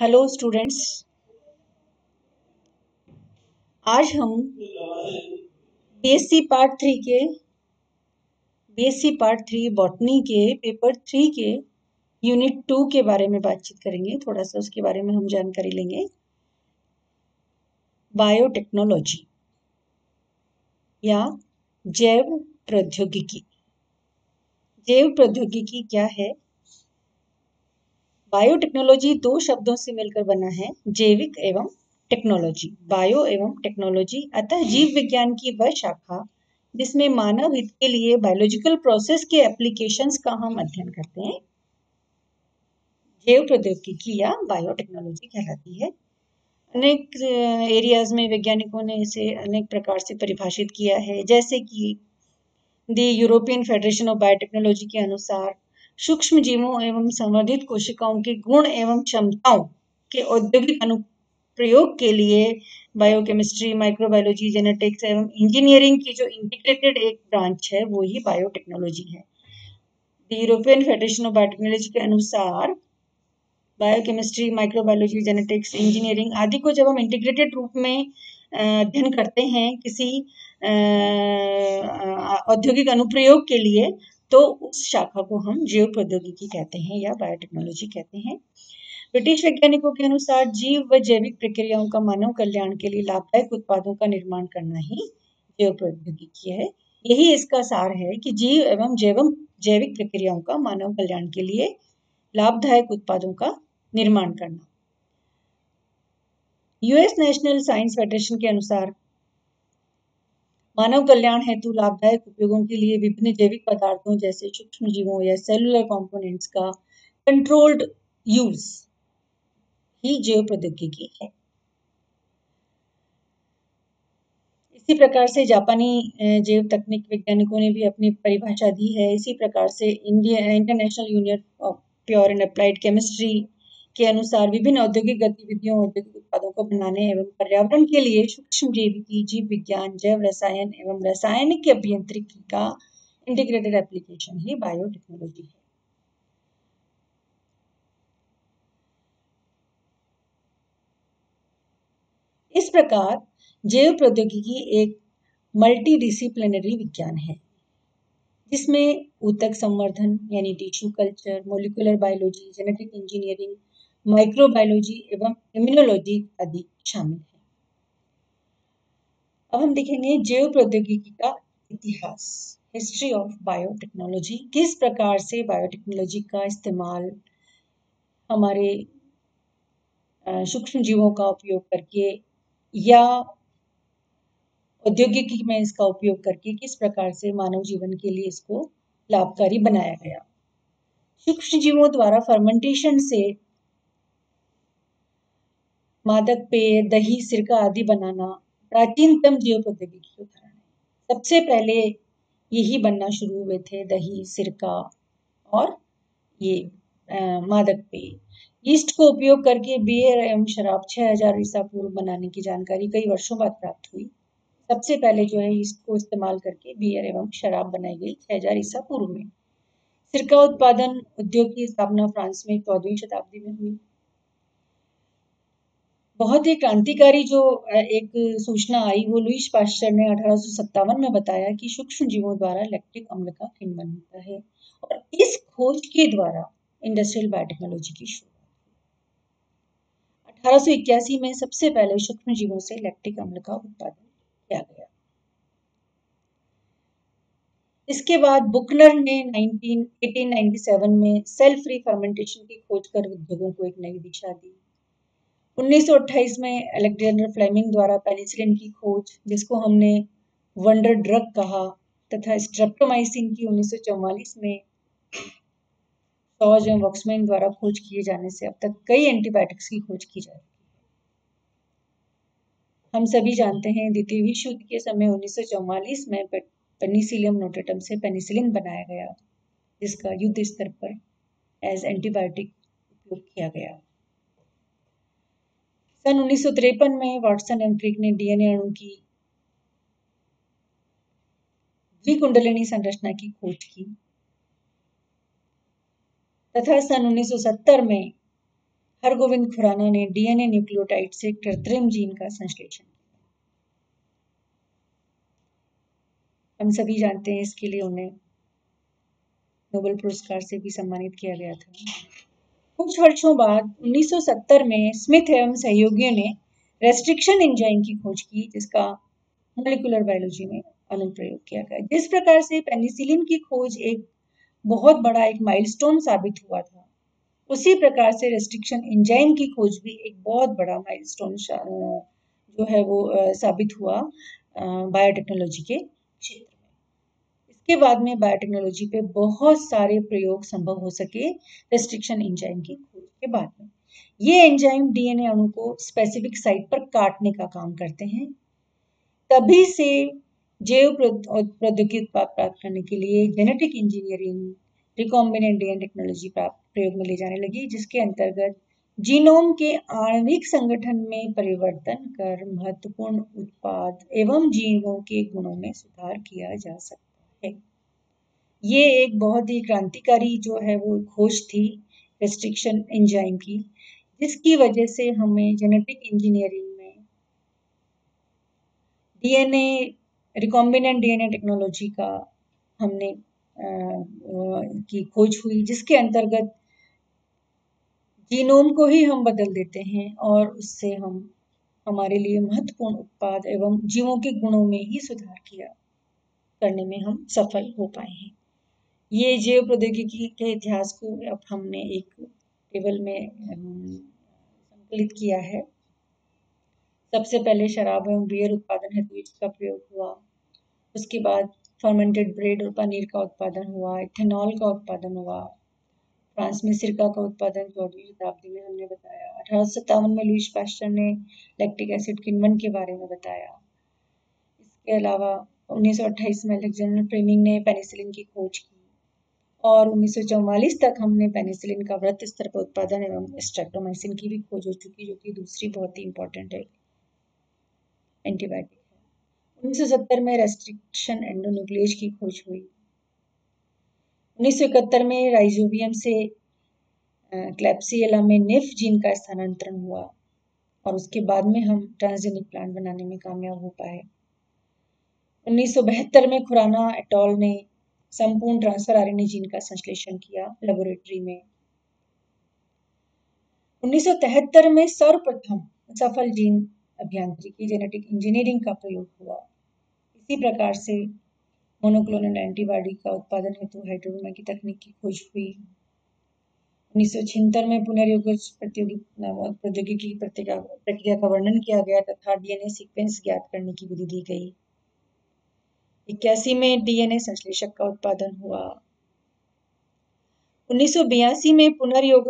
Hello students आज हम BSc part three के बीएससी पार्ट थ्री बॉटनी के पेपर थ्री के यूनिट टू के बारे में बातचीत करेंगे। थोड़ा सा उसके बारे में हम जानकारी लेंगे। बायोटेक्नोलॉजी या जैव प्रौद्योगिकी। जैव प्रौद्योगिकी क्या है? बायोटेक्नोलॉजी दो शब्दों से मिलकर बना है, जैविक एवं टेक्नोलॉजी बायो एवं टेक्नोलॉजी अतः जीव विज्ञान की वह शाखा, जिसमें मानव हित के लिए बायोलॉजिकल प्रोसेस के एप्लीकेशंस का हम अध्ययन करते हैं। जैव प्रौद्योगिकी या बायोटेक्नोलॉजी कहलाती है। अनेक एरियाज़ में वैज्ञानिकों ने इसे अनेक प्रकार से परिभाषित किया है, जैसे कि the European Federation of Biotechnology के अनुसार, सूक्ष्म जीवों एवं संवर्धित कोशिकाओं के गुण एवं क्षमताओं के औद्योगिक अनुप्रयोग के लिए बायोकेमिस्ट्री माइक्रोबायोलॉजी जेनेटिक्स एवं इंजीनियरिंग की जो इंटीग्रेटेड एक ब्रांच है, वो ही बायोटेक्नोलॉजी है। यूरोपियन फेडरेशन ऑफ़ बायोटेक्नोलॉजी के अनुसार बायोकेमिस्ट्री माइक्रोबायोलॉजी जेनेटिक्स इंजीनियरिंग आदि को जब हम इंटीग्रेटेड रूप में अध्ययन करते हैं किसी औद्योगिक अनुप्रयोग के लिए तो उस शाखा को हम जीव प्रौद्योगिकी कहते हैं या बायोटेक्नोलॉजी कहते हैं। ब्रिटिश वैज्ञानिकों के अनुसार जीव व जैविक प्रक्रियाओं का मानव कल्याण के लिए लाभदायक उत्पादों का निर्माण करना ही जैव प्रौद्योगिकी है। यही इसका सार है कि जीव एवं जैवम, जैविक प्रक्रियाओं का मानव कल्याण के लिए लाभदायक उत्पादों का निर्माण करना। यूएस नेशनल साइंस फेडरेशन के अनुसार, मानव कल्याण हेतु लाभदायक उपयोगों के लिए विभिन्न जैविक पदार्थों जैसे सूक्ष्म जीवों या सेलुलर कंपोनेंट्स का कंट्रोल्ड यूज़ ही जैव प्रौद्योगिकी है। इसी प्रकार से जापानी जैव तकनीक वैज्ञानिकों ने भी अपनी परिभाषा दी है। इसी प्रकार से India International Union of Pure and Applied Chemistry के अनुसार विभिन्न औद्योगिक गतिविधियों, औद्योगिक उत्पादों को बनाने एवं पर्यावरण के लिए सूक्ष्म जैविकी, जीव विज्ञान, जैव रसायन एवं रासायनिक अभियंत्रिकी का इंटीग्रेटेड एप्लीकेशन ही बायोटेक्नोलॉजी है। इस प्रकार जैव प्रौद्योगिकी एक मल्टी डिसिप्लिनरी विज्ञान है, जिसमें ऊतक संवर्धन, यानी tissue culture molecular biology genetic engineering microbiology एवं इम्यूनोलॉजी आदि शामिल है। अब हम देखेंगे जैव प्रौद्योगिकी का इतिहास। हिस्ट्री ऑफ़ बायोटेक्नोलॉजी किस प्रकार से बायोटेक्नोलॉजी का इस्तेमाल हमारे सूक्ष्म जीवों का उपयोग करके या औद्योगिकी में इसका उपयोग करके किस प्रकार से मानव जीवन के लिए इसको लाभकारी बनाया गया। सूक्ष्म जीवों द्वारा फर्मेंटेशन से मादक पेय दही सिरका आदि बनाना प्राचीनतम जीव प्रौद्योगिकी के उदाहरण है। सबसे पहले यही बनना शुरू हुए थे दही सिरका और ये आ, मादक पेय ईस्ट को उपयोग करके बियर एवं शराब 6000 ईसा पूर्व बनाने की जानकारी कई वर्षों बाद प्राप्त हुई। सबसे पहले जो है ईस्ट को इस्तेमाल करके बियर एवं शराब बनाई गई 6000 ईसा पूर्व में। सिरका उत्पादन उद्योग की स्थापना फ्रांस में चौदहवीं शताब्दी में हुई। बहुत ही क्रांतिकारी जो एक सूचना आई वो लुईस पाश्चर ने अठारह में बताया कि सूक्ष्म जीवों द्वारा लैक्टिक अम्ल का किण्वन होता है और इस खोज के द्वारा इंडस्ट्रियल बायोटेक्नोलॉजी की शुरुआत। अठारह में सबसे पहले सूक्ष्म जीवों से लैक्टिक अम्ल का उत्पादन किया गया। इसके बाद बुकनर ने 19, 1897 में सेल फ्री फर्मेंटेशन की खोज कर उद्योगों को एक नई दिशा दी। 1928 में अलेक्जेंडर फ्लेमिंग द्वारा पेनिसिलिन की खोज, जिसको हमने वंडर ड्रग कहा, तथा स्ट्रेप्टोमाइसिन की 1944 में सॉज एवं वॉक्समैन द्वारा खोज किए जाने से अब तक कई एंटीबायोटिक्स की खोज की जा रही हम सभी जानते हैं द्वितीय विश्व युद्ध के समय 1944 में पेनिसिलियम नोटेटम से पेनिसिलिन बनाया गया, जिसका युद्ध स्तर पर एज एंटीबायोटिक उपयोग किया गया। सन उन्नीस में वाटसन एंड क्रिक ने डीएनए अणु की द्विकुंडलिनी संरचना की खोज की। तथा सन 1970 में हरगोविंद खुराना ने डीएनए न्यूक्लियोटाइड से कृत्रिम जीन का संश्लेषण हम सभी जानते हैं इसके लिए उन्हें नोबेल पुरस्कार से भी सम्मानित किया गया था। कुछ वर्षों बाद 1970 में स्मिथ एवं सहयोगियों ने रेस्ट्रिक्शन एंजाइम की खोज की, जिसका मोलिकुलर बायोलॉजी में अनुप्रयोग किया गया। जिस प्रकार से पेनिसिलिन की खोज एक बहुत बड़ा एक माइलस्टोन साबित हुआ था, उसी प्रकार से रेस्ट्रिक्शन एंजाइम की खोज भी एक बहुत बड़ा माइलस्टोन जो है वो साबित हुआ बायोटेक्नोलॉजी के क्षेत्र इसके बाद में बायोटेक्नोलॉजी पे बहुत सारे प्रयोग संभव हो सके रेस्ट्रिक्शन एंजाइम की खोज के बाद में। ये एंजाइम डीएनए अणु को स्पेसिफिक साइट पर काटने का काम करते हैं। तभी से जैव प्रौद्योगिकी उत्पाद प्राप्त करने के लिए genetic engineering recombinant DNA technology प्राप्त प्रयोग में ले जाने लगी, जिसके अंतर्गत जीनोम के आणविक संगठन में परिवर्तन कर महत्वपूर्ण उत्पाद एवं जीवों के गुणों में सुधार किया जा सकता है। ये एक बहुत ही क्रांतिकारी जो है वो खोज थी रेस्ट्रिक्शन एंजाइम की जिसकी वजह से हमें जेनेटिक इंजीनियरिंग में डीएनए रिकॉम्बिनेंट डीएनए टेक्नोलॉजी का हमने आ, की खोज हुई जिसके अंतर्गत जीनोम को ही हम बदल देते हैं और उससे हम हमारे लिए महत्वपूर्ण उत्पाद एवं जीवों के गुणों में ही सुधार किया। करने में हम सफल हो पाए हैं। ये जैव प्रौद्योगिकी के इतिहास को अब हमने एक टेबल में संकलित किया है। सबसे पहले शराब एवं बियर उत्पादन हेतु इसका प्रयोग हुआ। उसके बाद फर्मेंटेड ब्रेड और पनीर का उत्पादन हुआ, इथेनॉल का उत्पादन हुआ। फ्रांस में सिरका का उत्पादन चौदहवीं शताब्दी में हमने बताया। अठारह सत्तावन में लुइस पास्टर ने लैक्टिक एसिड किन्वन के बारे में बताया। इसके अलावा 1928 में अलेक्जेंडर फ्रेमिंग ने पेनिसिलिन की खोज की और 1944 तक हमने पेनिसिलिन का व्रत स्तर पर उत्पादन एवं स्ट्रेप्टोमाइसिन की भी खोज हो चुकी जो कि दूसरी बहुत ही इंपॉर्टेंट है एंटीबायोटिक है। 1970 में रेस्ट्रिक्शन एंडोन्यूक्लियस की खोज हुई। उन्नीस सौ इकहत्तर में राइजोबियम से क्लैप्सियला में निफ जीन का स्थानांतरण हुआ और उसके बाद में हम ट्रांसजेनिक प्लांट बनाने में कामयाब हो पाए। उन्नीस सौ बहत्तर में खुराना एटॉल ने संपूर्ण ट्रांसफ़र आरएनए जीन का संश्लेषण किया लेबोरेटरी में। 1973 में सर्वप्रथम सफल जीन अभियांत्रिकी, जेनेटिक इंजीनियरिंग का प्रयोग हुआ। इसी प्रकार से मोनोक्लोनल एंटीबॉडी का उत्पादन हेतु हाइड्रोमा की तकनीक की खोज हुई। उन्नीस सौ छिहत्तर में पुनर्योग प्रौद्योगिकी प्रक्रिया का वर्णन किया गया तथा डीएनए सीक्वेंस ज्ञात करने की विधि दी गई। इक्यासी में डीएनए संश्लेषक का उत्पादन हुआ। उन्नीस में पुनर्योग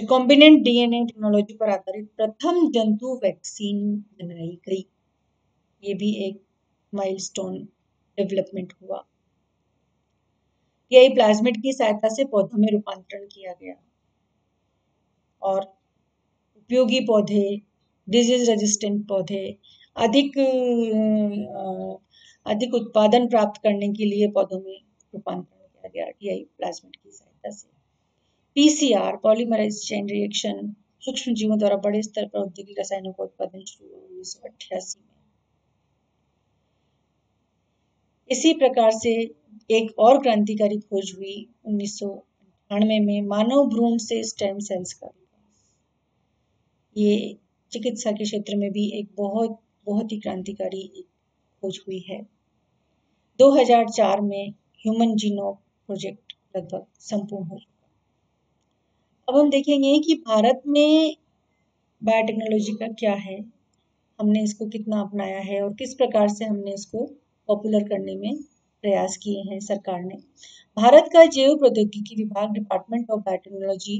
रिकॉम्बिनेंट डीएनए टेक्नोलॉजी पर आधारित प्रथम जंतु वैक्सीन बनाई गई। ये भी एक माइलस्टोन डेवलपमेंट हुआ। यही प्लाज्मिड की सहायता से पौधों में रूपांतरण किया गया। और उपयोगी पौधे डिज़ीज़ रेजिस्टेंट पौधे, अधिक अधिक उत्पादन प्राप्त करने के लिए पौधों में रूपांतरण किया गया टीआई प्लाज्मिड की सहायता से। पीसीआर, पॉलीमराइज चेन रिएक्शन, सूक्ष्म जीवों द्वारा बड़े स्तर पर औद्योगिक रसायनों का उत्पादन शुरू हुआ उन्नीस में। इसी प्रकार से एक और क्रांतिकारी खोज हुई उन्नीस में, मानव भ्रूण से स्टेम सेल्स का ये चिकित्सा के क्षेत्र में भी एक बहुत बहुत ही क्रांतिकारी खोज हुई है। 2004 में ह्यूमन जीनोम प्रोजेक्ट लगभग संपूर्ण हो चुका अब हम देखेंगे कि भारत में बायोटेक्नोलॉजी का क्या है, हमने इसको कितना अपनाया है और किस प्रकार से हमने इसको पॉपुलर करने में प्रयास किए हैं सरकार ने। भारत का जैव प्रौद्योगिकी विभाग डिपार्टमेंट ऑफ़ बायोटेक्नोलॉजी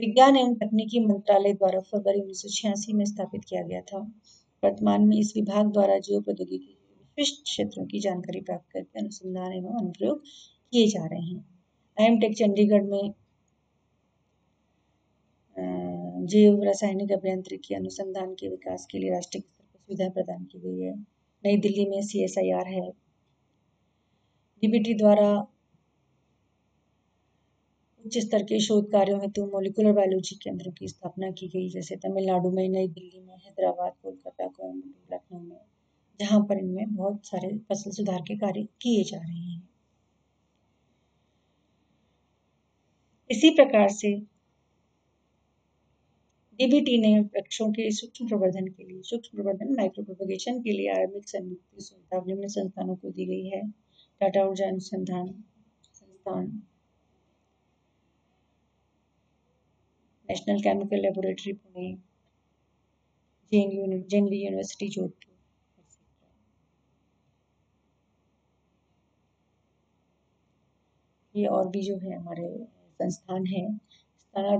विज्ञान एवं तकनीकी मंत्रालय द्वारा फरवरी उन्नीस सौ छियासी में स्थापित किया गया था। वर्तमान में इस विभाग द्वारा जैव प्रौद्योगिकी विशिष्ट क्षेत्रों की जानकारी प्राप्त करके अनुसंधान एवं अनुप्रयोग किए जा रहे हैं। आई टेक चंडीगढ़ में जैव रासायनिक अभियांत्रिकी अनुसंधान के विकास के लिए राष्ट्रीय स्तर पर सुविधा प्रदान की गई है। नई दिल्ली में सी एस आई आर है। डीबीटी द्वारा उच्च स्तर के शोध कार्यों हेतु मोलिकुलर बायोलॉजी केंद्रों की स्थापना की गई, जैसे तमिलनाडु में, नई दिल्ली में, हैदराबाद, कोलकाता कोयम्बटूर लखनऊ में। जहाँ पर इनमें बहुत सारे फ़सल सुधार के कार्य किए जा रहे हैं। इसी प्रकार से डीबीटी ने वृक्षों के सूक्ष्म प्रवर्धन के लिए, सूक्ष्म प्रवर्धन माइक्रो प्रोपगेशन के लिए आरंभिक सुविधा निम्न संस्थानों को दी गई है। टाटा ऊर्जा अनुसंधान संस्थान National Chemical Laboratory Pune J N U JNU university Jodhpur. ये और भी जो है हमारे संस्थान है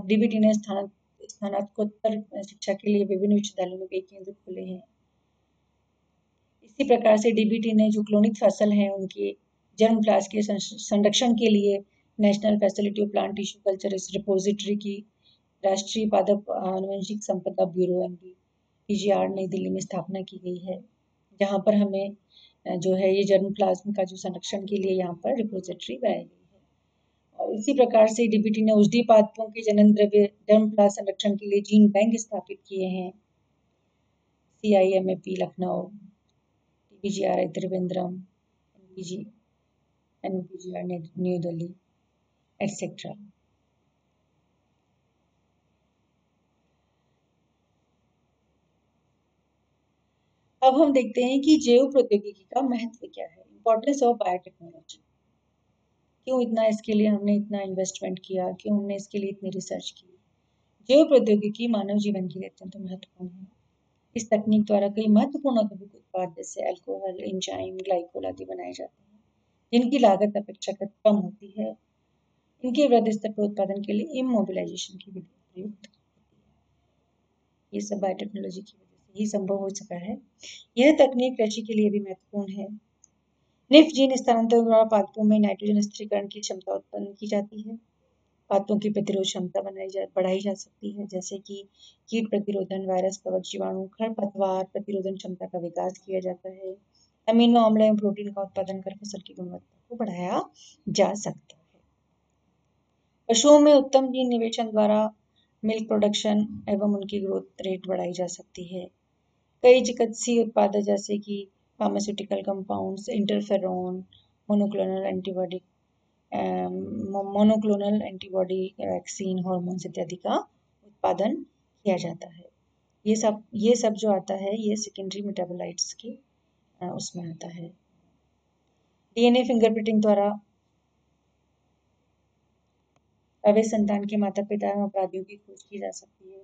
डीबीटी ने स्थान स्नातकोत्तर शिक्षा के लिए विभिन्न विश्वविद्यालयों में कई केंद्र खुले हैं। इसी प्रकार से डीबीटी ने जो क्लोनिक फ़सल हैं, उनके जर्म क्लास के संरक्षण के लिए National Facility of Plant Tissue Culture Repository की राष्ट्रीय पादप आनुवंशिक संपदा ब्यूरो एन बी नई दिल्ली में स्थापना की गई है, जहाँ पर हमें जो है ये जर्म प्लाज्म का जो संरक्षण के लिए यहाँ पर रिपोजिटरी बनाई गई इसी प्रकार से डीबीटी ने औषधि पादपों के जनन द्रव्य जन्म प्लास संरक्षण के लिए जीन बैंक स्थापित किए हैं। C I M A P Lucknow. P G R I Trivandrum. N P G N P G R New Delhi et cetera अब हम देखते हैं कि जैव प्रौद्योगिकी का महत्व क्या है। इंपॉर्टेंस ऑफ़ बायोटेक्नोलॉजी क्यों इतना इसके लिए हमने इतना इन्वेस्टमेंट किया? क्यों हमने इसके लिए इतनी रिसर्च की? जैव प्रौद्योगिकी मानव जीवन के लिए अत्यंत महत्वपूर्ण है। इस तकनीक द्वारा कई महत्वपूर्ण औद्योगिक उत्पाद, जैसे अल्कोहल इंजाइम ग्लाइकोल आदि बनाए जाते हैं, जिनकी लागत अपेक्षाकृत कम होती है। इनके वृद्धि स्तर पर उत्पादन के लिए इमोबिलाइजेशन की विधि प्रयुक्त होती है। ये सब बायोटेक्नोलॉजी की वजह से ही संभव हो सका है। यह तकनीक कृषि के लिए भी महत्वपूर्ण है। निफ जीन स्थानांतरण द्वारा पादपों में नाइट्रोजन स्थिरीकरण की क्षमता उत्पन्न की जाती है। पादपों की प्रतिरोध क्षमता बनाई जा, बढ़ाई जा सकती है, जैसे कि कीट प्रतिरोधन, वायरस कवच जीवाणु खरपतवार प्रतिरोधन क्षमता का विकास किया जाता है। अमीनो अम्ल एवं प्रोटीन का उत्पादन कर फ़सल की गुणवत्ता को बढ़ाया जा सकता है। पशुओं में उत्तम जीन निवेशन द्वारा मिल्क प्रोडक्शन एवं उनकी ग्रोथ रेट बढ़ाई जा सकती है। कई चिकित्सीय उत्पाद जैसे कि pharmaceutical compounds, interferon, monoclonal antibody monoclonal antibody vaccine hormones इत्यादि का उत्पादन किया जाता है। ये सब ये सब जो आता है ये सेकेंडरी मेटाबोलाइट्स के उसमें आता है। डीएनए फिंगरप्रिंटिंग द्वारा अवैध संतान के माता पिता एवं अपराधियों की खोज की जा सकती है।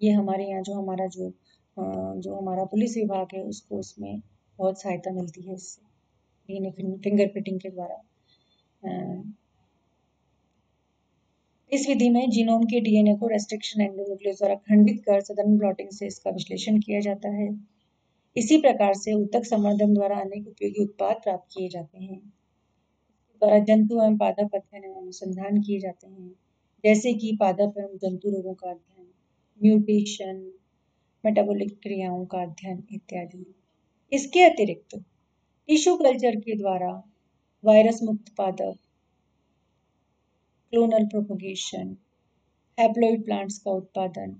ये हमारे यहाँ जो हमारा जो जो हमारा पुलिस विभाग है उसको उसमें बहुत सहायता मिलती है इससे डीएनए फिंगर प्रिंटिंग के द्वारा। इस विधि में जीनोम के डीएनए को रेस्ट्रिक्शन एंडोन्यूक्लियस द्वारा खंडित कर सदन ब्लॉटिंग से इसका विश्लेषण किया जाता है। इसी प्रकार से उत्तक संवर्धन द्वारा अनेक उपयोगी उत्पाद प्राप्त किए जाते हैं। द्वारा जंतु एवं पादप अध्ययन एवं अनुसंधान किए जाते हैं, जैसे कि पादप एवं जंतु रोगों का अध्ययन, म्यूटेशन मेटाबॉलिक क्रियाओं का अध्ययन इत्यादि। इसके अतिरिक्त टिश्यू कल्चर के द्वारा वायरस मुक्त पादप क्लोनल प्रोपोगेशन हैप्लोइड प्लांट्स का उत्पादन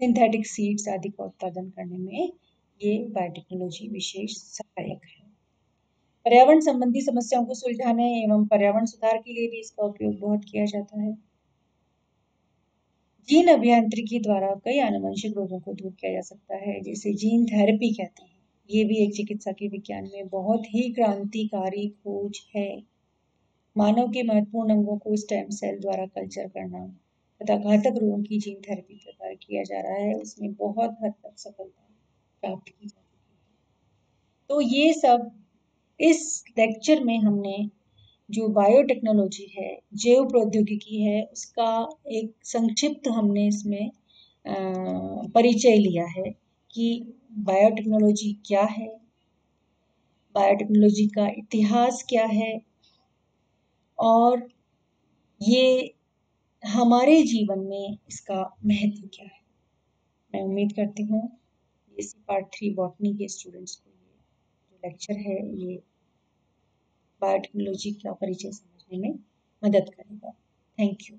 सिंथेटिक सीड्स आदि का उत्पादन करने में ये बायोटेक्नोलॉजी विशेष सहायक है। पर्यावरण संबंधी समस्याओं को सुलझाने एवं पर्यावरण सुधार के लिए भी इसका उपयोग बहुत किया जाता है। जीन अभियांत्रिकी द्वारा कई आनुवंशिक रोगों को दूर किया जा सकता है, जिसे जीन थेरेपी कहते हैं। ये भी एक चिकित्सा के विज्ञान में बहुत ही क्रांतिकारी खोज है। मानव के महत्वपूर्ण अंगों को स्टेम सेल द्वारा कल्चर करना तथा घातक रोगों की जीन थेरेपी प्रकार किया जा रहा है, उसमें बहुत हद तक सफलता प्राप्त की जा चुकी है। तो ये सब इस लेक्चर में हमने जो बायोटेक्नोलॉजी है, जैव प्रौद्योगिकी है, उसका एक संक्षिप्त हमने इसमें परिचय लिया है कि बायोटेक्नोलॉजी क्या है बायोटेक्नोलॉजी का इतिहास क्या है, और ये हमारे जीवन में इसका महत्व क्या है। मैं उम्मीद करती हूँ इस पार्ट थ्री बॉटनी के स्टूडेंट्स को ये लेक्चर है, ये बायोटेक्नोलॉजी का परिचय समझने में मदद करेगा। Thank you